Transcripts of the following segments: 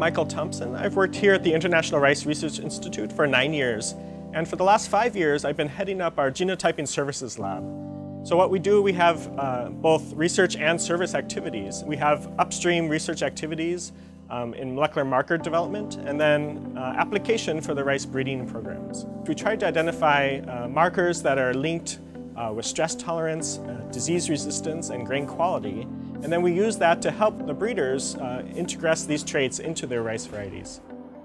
Michael Thomson. I've worked here at the International Rice Research Institute for nine years. And for the last five years, I've been heading up our genotyping services lab. So what we do, we have uh, both research and service activities. We have upstream research activities um, in molecular marker development, and then uh, application for the rice breeding programs. We tried to identify uh, markers that are linked uh, with stress tolerance, uh, disease resistance, and grain quality, and then we use that to help the breeders uh, integrate these traits into their rice varieties.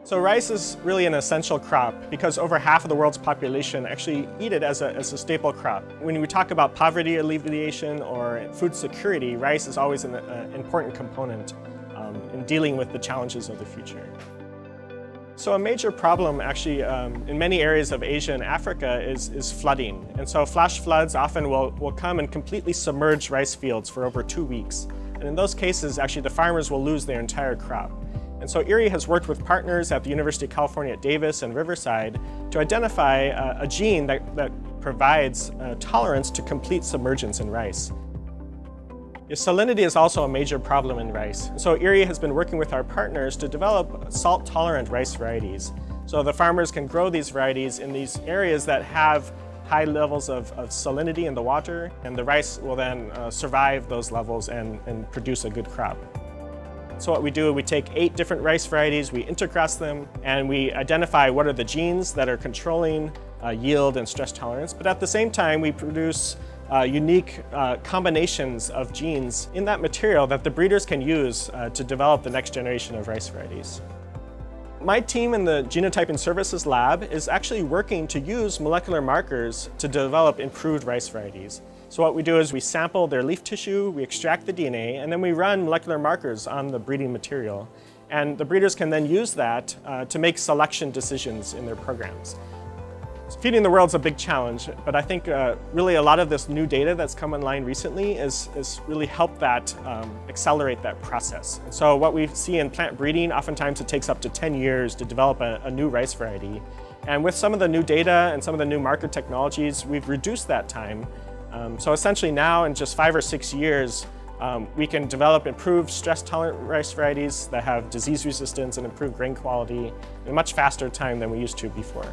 So rice is really an essential crop because over half of the world's population actually eat it as a, as a staple crop. When we talk about poverty alleviation or food security, rice is always an uh, important component um, in dealing with the challenges of the future. So a major problem actually um, in many areas of Asia and Africa is, is flooding. And so flash floods often will, will come and completely submerge rice fields for over two weeks. And in those cases, actually the farmers will lose their entire crop. And so IRRI has worked with partners at the University of California at Davis and Riverside to identify uh, a gene that, that provides uh, tolerance to complete submergence in rice. Salinity is also a major problem in rice. So IRRI has been working with our partners to develop salt-tolerant rice varieties. So the farmers can grow these varieties in these areas that have high levels of, of salinity in the water, and the rice will then uh, survive those levels and, and produce a good crop. So what we do, we take eight different rice varieties, we intercross them, and we identify what are the genes that are controlling uh, yield and stress tolerance. But at the same time, we produce uh, unique uh, combinations of genes in that material that the breeders can use uh, to develop the next generation of rice varieties. My team in the Genotyping Services Lab is actually working to use molecular markers to develop improved rice varieties. So what we do is we sample their leaf tissue, we extract the DNA, and then we run molecular markers on the breeding material. And the breeders can then use that uh, to make selection decisions in their programs. Feeding the world is a big challenge, but I think uh, really a lot of this new data that's come online recently is, is really helped that um, accelerate that process. And so what we see in plant breeding, oftentimes it takes up to 10 years to develop a, a new rice variety. And with some of the new data and some of the new marker technologies, we've reduced that time. Um, so essentially now in just five or six years, um, we can develop improved stress-tolerant rice varieties that have disease resistance and improved grain quality in a much faster time than we used to before.